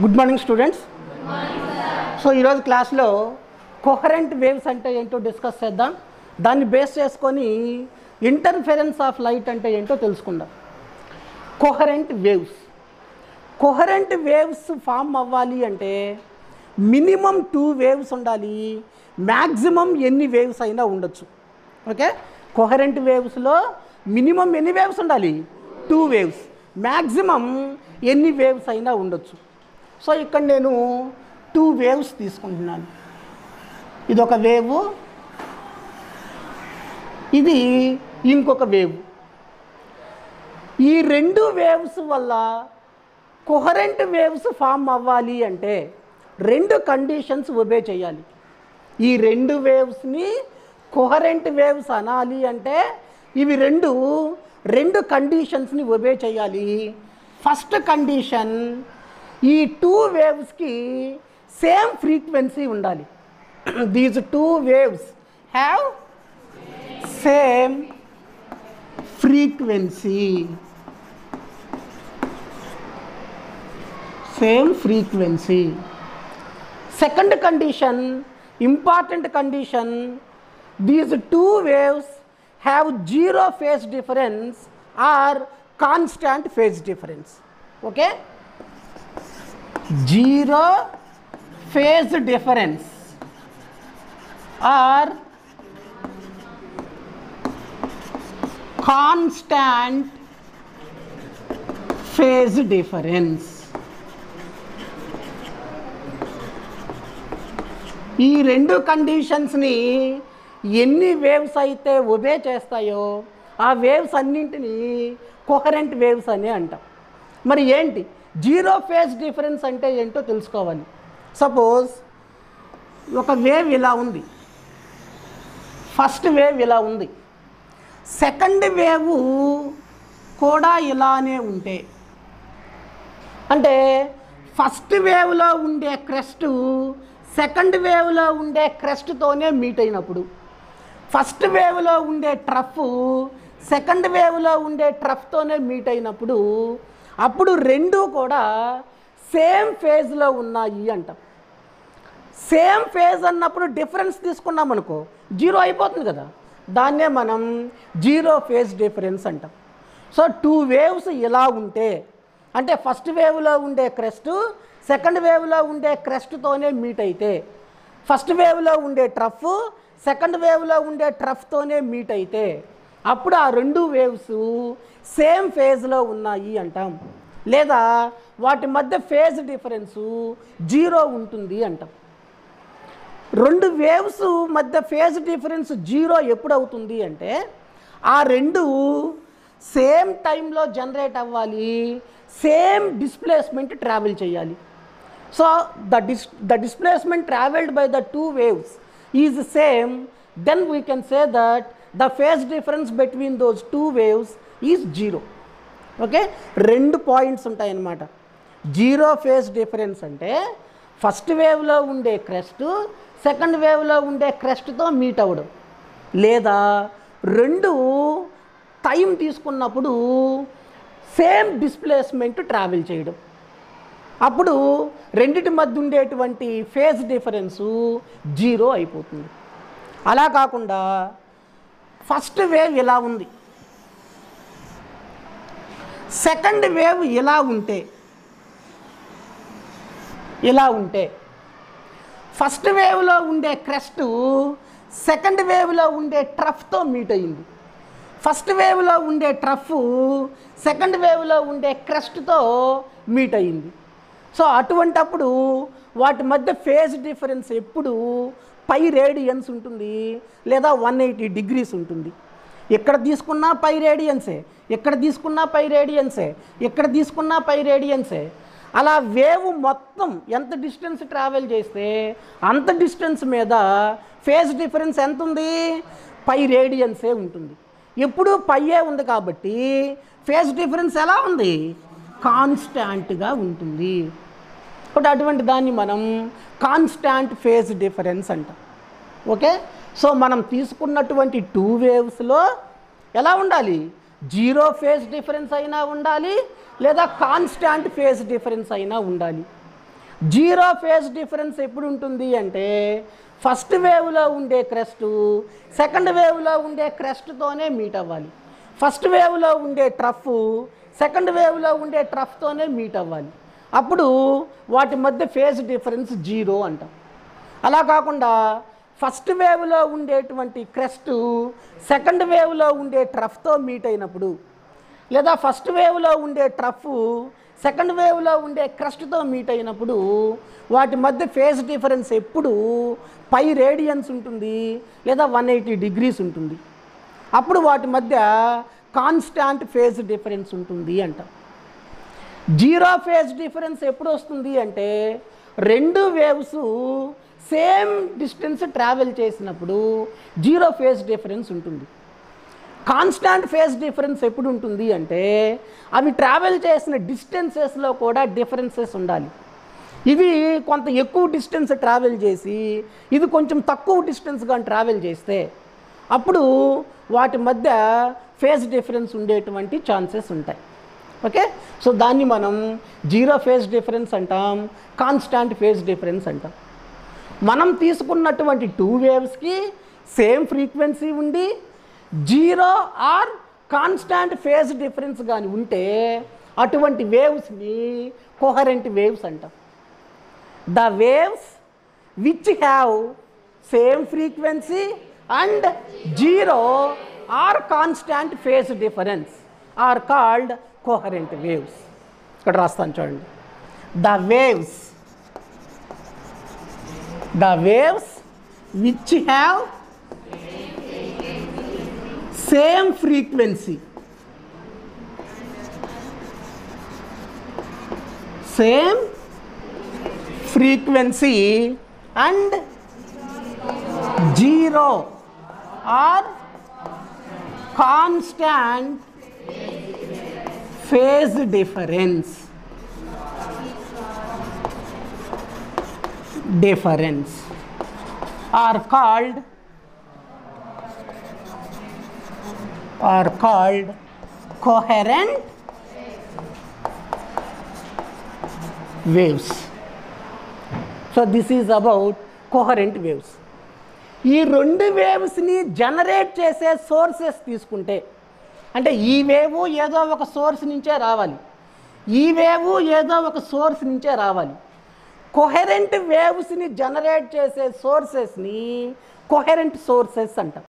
Good morning students so ఈరోజు క్లాస్లో coherent waves అంటే ఏంటో డిస్కస్ చేద్దాం. దాన్ని బేస్ చేసుకొని ఇంటర్ఫెరెన్స్ ఆఫ్ లైట్ అంటే ఏంటో తెలుసుకుందాం. Coherent waves coherent waves form అవ్వాలి అంటే మినిమం టూ వేవ్స్ ఉండాలి. మ్యాక్సిమం ఎన్ని వేవ్స్ అయినా ఉండొచ్చు. ఓకే కొహరెంట్ వేవ్స్లో మినిమం ఎన్ని వేవ్స్ ఉండాలి? టూ వేవ్స్ మ్యాక్సిమం ఎన్ని వేవ్స్ అయినా ఉండొచ్చు. సో ఇక్కడ నేను టూ వేవ్స్ తీసుకుంటున్నాను. ఇది ఒక వేవ్ ఇది ఇంకొక వేవ్. ఈ రెండు వేవ్స్ వల్ల కొహరెంట్ వేవ్స్ ఫామ్ అవ్వాలి అంటే రెండు కండిషన్స్ ఒబే చేయాలి. ఈ రెండు వేవ్స్ని కొహరెంట్ వేవ్స్ అనాలి అంటే ఇవి రెండు రెండు కండిషన్స్ని ఒబే చేయాలి. ఫస్ట్ కండిషన్ ఈ టూ వేవ్స్కి సేమ్ ఫ్రీక్వెన్సీ ఉండాలి. These two waves have same frequency same frequency second condition important condition these two waves have zero phase difference or constant phase difference okay zero phase difference. Or constant phase difference. ఈ రెండు కండిషన్స్ని ఎన్ని waves అయితే obey చేస్తాయో ఆ waves అన్నింటినీ coherent waves అని అంటాం. మరి ఏంటి? జీరో ఫేజ్ డిఫరెన్స్ అంటే ఏంటో తెలుసుకోవాలి. సపోజ్ ఒక వేవ్ ఇలా ఉంది. ఫస్ట్ వేవ్ ఇలా ఉంది. సెకండ్ వేవ్ కూడా ఇలానే ఉంటే అంటే ఫస్ట్ వేవ్లో ఉండే క్రెస్ట్ సెకండ్ వేవ్లో ఉండే క్రెస్ట్తోనే మీట్ అయినప్పుడు ఫస్ట్ వేవ్లో ఉండే ట్రఫ్ సెకండ్ వేవ్లో ఉండే ట్రఫ్తోనే మీట్ అయినప్పుడు అప్పుడు రెండు కూడా సేమ్ ఫేజ్లో ఉన్నాయి అంటాం. సేమ్ ఫేజ్ అన్నప్పుడు డిఫరెన్స్ తీసుకున్నాం అనుకో జీరో అయిపోతుంది కదా. దాన్నే మనం జీరో ఫేజ్ డిఫరెన్స్ అంటాం. సో టూ వేవ్స్ ఇలా ఉంటే అంటే ఫస్ట్ వేవ్లో ఉండే క్రెస్ట్ సెకండ్ వేవ్లో ఉండే క్రెస్ట్తోనే మీట్ అయితే ఫస్ట్ వేవ్లో ఉండే ట్రఫ్ సెకండ్ వేవ్లో ఉండే ట్రఫ్తోనే మీట్ అయితే అప్పుడు ఆ రెండు వేవ్స్ సేమ్ ఫేజ్లో ఉన్నాయి అంటాం. లేదా వాటి మధ్య ఫేజ్ డిఫరెన్సు జీరో ఉంటుంది అంటాం. రెండు వేవ్స్ మధ్య ఫేజ్ డిఫరెన్స్ జీరో ఎప్పుడు అవుతుంది అంటే ఆ రెండు సేమ్ టైంలో జనరేట్ అవ్వాలి సేమ్ డిస్ప్లేస్మెంట్ ట్రావెల్ చేయాలి. So the dis the displacement travelled by the two waves is same then we can say that the phase difference between those two waves is zero okay రెండు points ఉంటాయన్నమాట. Zero phase difference అంటే first వేవ్లో ఉండే crest second వేవ్లో ఉండే క్రెస్ట్తో meet అవ్వడం. లేదా రెండు టైం తీసుకున్నప్పుడు సేమ్ డిస్ప్లేస్మెంట్ ట్రావెల్ చేయడం. అప్పుడు రెండిటి మధ్య ఉండేటువంటి ఫేజ్ డిఫరెన్సు జీరో అయిపోతుంది. అలా కాకుండా ఫస్ట్ వేవ్ ఇలా ఉంది. సెకండ్ వేవ్ ఇలా ఉంటే ఇలా ఉంటే ఫస్ట్ వేవ్లో ఉండే క్రెస్ట్ సెకండ్ వేవ్లో ఉండే ట్రఫ్తో మీట్ అయింది ఫస్ట్ వేవ్లో ఉండే ట్రఫ్ సెకండ్ వేవ్లో ఉండే క్రెస్ట్తో మీట్ అయింది సో అటువంటప్పుడు వాటి మధ్య ఫేజ్ డిఫరెన్స్ ఎప్పుడు పై రేడియన్స్ ఉంటుంది లేదా వన్ ఎయిటీ డిగ్రీస్ ఉంటుంది. ఎక్కడ తీసుకున్నా పై రేడియన్సే ఎక్కడ తీసుకున్నా పై రేడియన్సే ఎక్కడ తీసుకున్నా పై రేడియన్సే అలా వేవ్ మొత్తం ఎంత డిస్టెన్స్ ట్రావెల్ చేస్తే అంత డిస్టెన్స్ మీద ఫేజ్ డిఫరెన్స్ ఎంత ఉంది? పై రేడియన్సే ఉంటుంది. ఎప్పుడు పైయే ఉంది కాబట్టి ఫేజ్ డిఫరెన్స్ ఎలా ఉంది? కాన్స్టాంట్గా ఉంటుంది. బట్ అటువంటి దాన్ని మనం కాన్స్టాంట్ ఫేజ్ డిఫరెన్స్ అంటాం. ఓకే సో మనం తీసుకున్నటువంటి టూ వేవ్స్లో ఎలా ఉండాలి? జీరో ఫేజ్ డిఫరెన్స్ అయినా ఉండాలి లేదా కాన్స్టాంట్ ఫేజ్ డిఫరెన్స్ అయినా ఉండాలి. జీరో ఫేజ్ డిఫరెన్స్ ఎప్పుడు ఉంటుంది అంటే ఫస్ట్ వేవ్లో ఉండే క్రెస్ట్ సెకండ్ వేవ్లో ఉండే క్రెస్ట్తోనే మీట్ అవ్వాలి. ఫస్ట్ వేవ్లో ఉండే ట్రఫ్ సెకండ్ వేవ్లో ఉండే ట్రఫ్తోనే మీట్ అవ్వాలి. అప్పుడు వాటి మధ్య ఫేజ్ డిఫరెన్స్ జీరో అంటాం. అలా కాకుండా ఫస్ట్ వేవ్లో ఉండేటువంటి క్రెస్ట్ సెకండ్ వేవ్లో ఉండే ట్రఫ్తో మీట్ అయినప్పుడు లేదా ఫస్ట్ వేవ్లో ఉండే ట్రఫ్ సెకండ్ వేవ్లో ఉండే క్రస్ట్తో మీట్ అయినప్పుడు వాటి మధ్య ఫేజ్ డిఫరెన్స్ ఎప్పుడు పై రేడియన్స్ ఉంటుంది లేదా వన్ ఎయిటీ డిగ్రీస్ ఉంటుంది. అప్పుడు వాటి మధ్య కాన్స్టాంట్ ఫేజ్ డిఫరెన్స్ ఉంటుంది అంటాం. జీరో ఫేజ్ డిఫరెన్స్ ఎప్పుడు వస్తుంది అంటే రెండు వేవ్స్ సేమ్ డిస్టెన్స్ ట్రావెల్ చేసినప్పుడు జీరో ఫేజ్ డిఫరెన్స్ ఉంటుంది. కాన్స్టాంట్ ఫేజ్ డిఫరెన్స్ ఎప్పుడు ఉంటుంది అంటే అవి ట్రావెల్ చేసిన డిస్టెన్సెస్లో కూడా డిఫరెన్సెస్ ఉండాలి. ఇవి కొంత ఎక్కువ డిస్టెన్స్ ట్రావెల్ చేసి ఇది కొంచెం తక్కువ డిస్టెన్స్ కానీ ట్రావెల్ చేస్తే అప్పుడు వాటి మధ్య ఫేజ్ డిఫరెన్స్ ఉండేటువంటి ఛాన్సెస్ ఉంటాయి. ఓకే? సో దాన్ని మనం జీరో ఫేజ్ డిఫరెన్స్ అంటాం కాన్స్టాంట్ ఫేజ్ డిఫరెన్స్ అంటాం. మనం తీసుకున్నటువంటి టూ వేవ్స్కి సేమ్ ఫ్రీక్వెన్సీ ఉండి zero or constant phase difference కానీ ఉంటే అటువంటి వేవ్స్ని కోహరెంట్ వేవ్స్ అంటాం. The waves which have same frequency and zero or constant phase difference. Are called coherent waves ఇక్కడ రాస్తాను చూడండి the waves the waves which have same frequency same frequency and zero or constant phase difference. Difference. Are called are called coherent waves. So this is about coherent waves. ఈ రెండు వేవ్స్ని generate చేసే sources తీసుకుంటే అంటే ఈ wave ఏదో ఒక source నుంచే రావాలి. ఈ వేవు ఏదో ఒక సోర్స్ నుంచే రావాలి. కొహెరెంట్ వేవ్స్ని జనరేట్ చేసే సోర్సెస్ని కొహెరెంట్ సోర్సెస్ అంటాం.